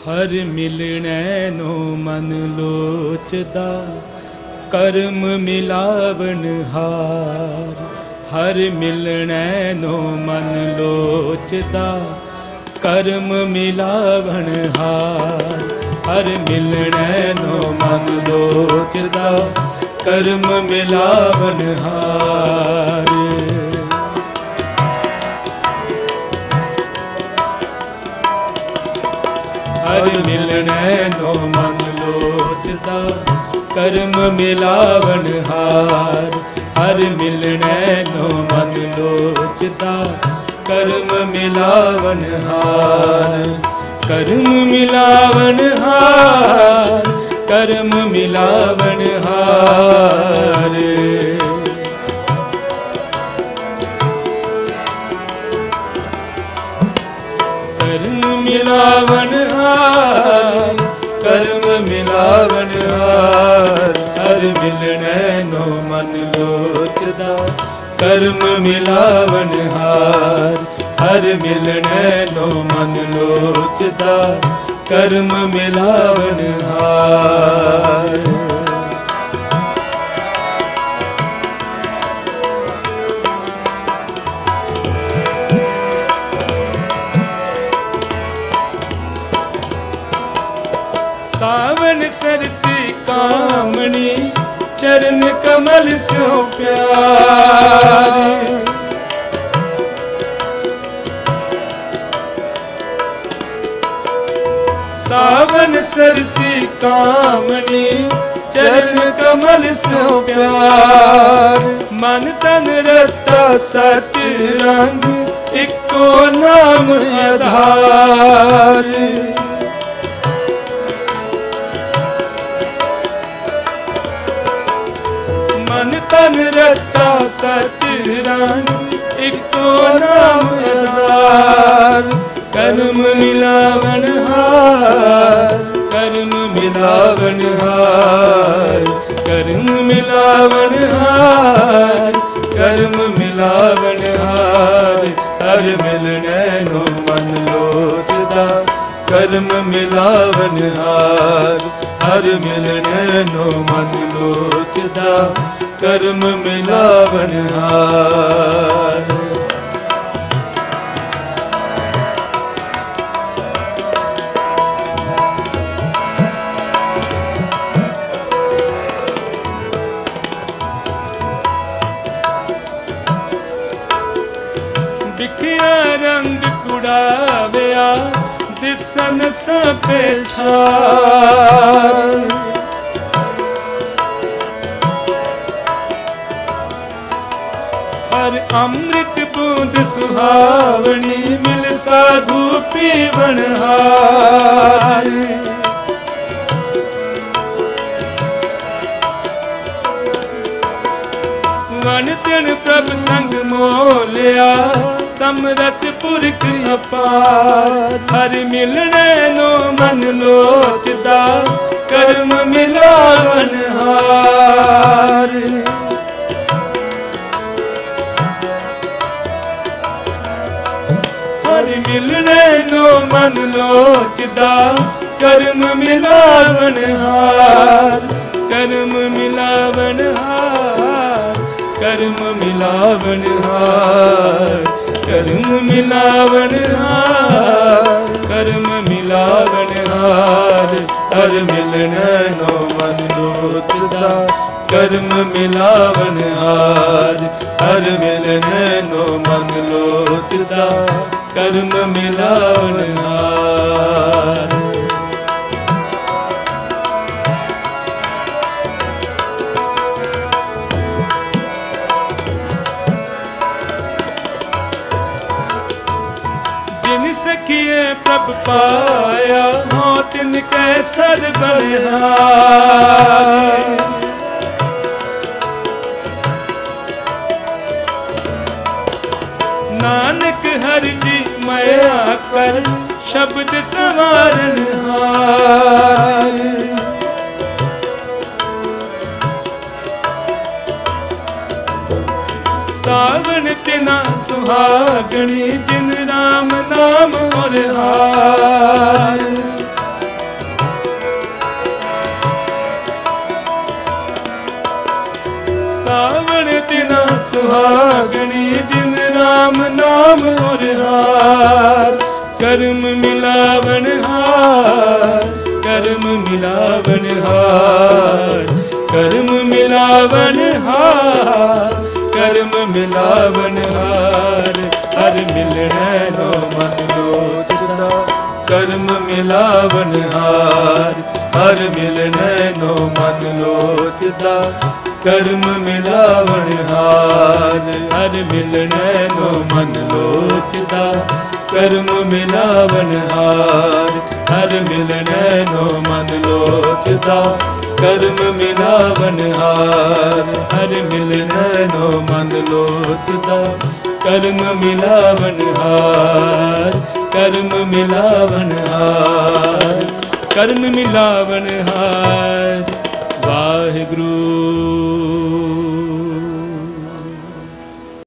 ਹਰ ਮਿਲਣੈ ਨੋ ਮਨ ਲੋਚਦਾ, ਕਰਮ ਮਿਲਾਵਨ ਹਾਰ। ਹਰ ਮਿਲਣੈ ਨੂੰ ਮਨ ਲੋਚਦਾ, ਕਰਮ ਮਿਲਾਵਨ ਹਾਰ। ਹਰ ਮਿਲਣੈ ਨੂੰ ਮਨ ਲੋਚਦਾ, ਕਰਮ ਮਿਲਾਵਨ ਹਾਰ। ਮਿਲਣੈ ਨੋ ਮਨ ਲੋਚਦਾ। ਕਰਮ ਮਿਲਾਵਨ ਹਾਰ, ਹਰ ਮਿਲਣੈ ਨੋ ਮਨ ਲੋਚਦਾ। ਕਰਮ ਮਿਲਾਵਨ ਹਾਰ, ਕਰਮ ਮਿਲਾਵਨ ਹਾਰ, ਕਰਮ ਮਿਲਾਵਨ ਹਾਰ। ਕਰਮ ਮਿਲਾਵਨ ਹਾਰ, ਕਰਮ ਮਿਲਾਵਨ ਹਾਰ। ਹਰ ਮਿਲਣੈ ਨੋ ਮਨ ਲੋਚਦਾ, ਕਰਮ ਮਿਲਾਵਨ ਹਾਰ। ਹਰ ਮਿਲਣੈ ਨੋ ਮਨ ਲੋਚਦਾ, ਕਰਮ ਮਿਲਾਵਨ ਹਾਰ। ਸਾਵਨ ਸਰਸੀ ਕਾਮਣੀ, ਚਰਨ ਕਮਲ ਸਿਓ ਪਿਆਰ। ਸਾਵਨ ਸਰਸੀ ਕਾਮਣੀ, ਚਰਨ ਕਮਲ ਸਿਓ ਪਿਆਰ। ਮਨ ਤਨ ਰਤਾ ਸਚ ਰੰਗ, ਇੱਕੋ ਨਾਮ ਆਧਾਰ ਮਨ ਰਤਾ ਸਚ ਰੰਗ ਇੱਕੋ ਨਾਮ ਆਧਾਰ ਕਰਮ ਮਿਲਾਵਨ ਹਾਰ, ਕਰਮ ਮਿਲਾਵਨ ਹਾਰ। ਕਰਮ ਮਿਲਾਵਨ ਹਾਰ, ਕਰਮ ਮਿਲਾਵਨ ਹਾਰ। ਹਰ ਮਿਲਣੈ ਨੋ ਮਨ ਲੋਚਦਾ, ਕਰਮ ਮਿਲਾਵਨ ਹਾਰ। ਹਰ ਮਿਲਣੈ ਨੋ ਮਨ ਲੋਚਦਾ ਕਰਮ ਮਿਲਾਵਨ ਹਾਰ। ਵਿਖਿਆ ਰੰਗ ਕੁੜਾਵਿਆ ਦਿਸਨ ਸਪੇਸ਼ਾ ਹਰ ਅੰਮ੍ਰਿਤ ਬੂੰਦ ਸੁਹਾਵਣੀ ਮਿਲ ਸਾਧੂ ਪੀਵਨ ਹਾਰ। ਵਨ ਤਿਣ ਪ੍ਰਭ ਸੰਗ ਮੋਲਿਆ ਸਮਰਤ ਪੁਰਖ ਅਪਾਰ। ਹਰ ਮਿਲਣੇ ਨੋ ਮਨ ਲੋਚਦਾ, ਕਰਮ ਮਿਲਾਵਨ ਹਾਰ ਮਿਲਣੇ ਨੋ ਮਨ ਲੋਚਦਾ। ਕਰਮ ਮਿਲਾਵਨ ਹਾਰ, ਕਰਮ ਮਿਲਾਵਨ ਹਾਰ, ਕਰਮ ਮਿਲਾਵਨ ਹਾਰ, ਕਰਮ ਮਿਲਾਵਨ ਹਾਰ, ਕਰਮ ਮਿਲਾਵਨ ਹਾਰ। ਹਰ ਮਿਲਣਾ ਨੋ ਮਨ ਲੋਚਦਾ। ਕਰਮ ਮਿਲਾਵਨ ਹਾਰ ਹਰ ਮਿਲਣਾ ਨੋ ਮਨ ਲੋਚਦਾ। ਕਰਮ ਮਿਲਾਵਨ ਹਾਰ ਜਿਨ ਸਖੀਏ ਪ੍ਰਭ ਪਾਇਆ ਹੋ ਤਿਨ ਕੈ ਸਦ ਬਲਿਹਾਰ। ਨਾਨਕ ਹਰ ਜੀ ਮਾਇਆ ਕਰ, ਸ਼ਬਦ ਸਵਾਰਨ ਹਾਰ। ਸਾਵਣ ਤਿਨਾ ਸੁਹਾਗਣੀ ਜਿਨ ਰਾਮ ਨਾਮ ਔਰ ਹਾਰ। ਨਾਮ ਔਰ ਹਾਰ। ਕਰਮ ਮਿਲਾਵਣ ਹਾਰ, ਕਰਮ ਮਿਲਾਵਣ ਹਾਰ। ਕਰਮ ਮਿਲਾਵਣ ਹਾਰ, ਕਰਮ ਮਿਲਾਵਣ ਹਾਰ। ਹਰ ਮਿਲਣਾ ਨੋ ਮਨ ਲੋਚਦਾ ਕਰਮ ਮਿਲਾਵਣ ਹਾਰ, ਹਰ ਮਿਲਣਾ ਨੋ ਮਨ ਲੋਚਦਾ ਕਰਮ ਮਿਲਾਵਣ ਹਾਰ। ਹਰ ਮਿਲਣੈ ਨੋ ਮਨ ਲੋਚਦਾ। ਕਰਮ ਮਿਲਾਵਣ ਹਾਰ। ਹਰ ਮਿਲਣੈ ਨੋ ਮਨ ਲੋਚਦਾ। ਕਰਮ ਮਿਲਾਵਣ ਹਾਰ। ਹਰ ਮਿਲਣੈ ਨੋ ਮਨ ਲੋਚਦਾ। ਕਰਮ ਮਿਲਾਵਣ ਹਾਰ। ਕਰਮ ਮਿਲਾਵਣ ਹਾਰ। ਕਰਮ ਮਿਲਾਵਣ ਹਾਰ। regru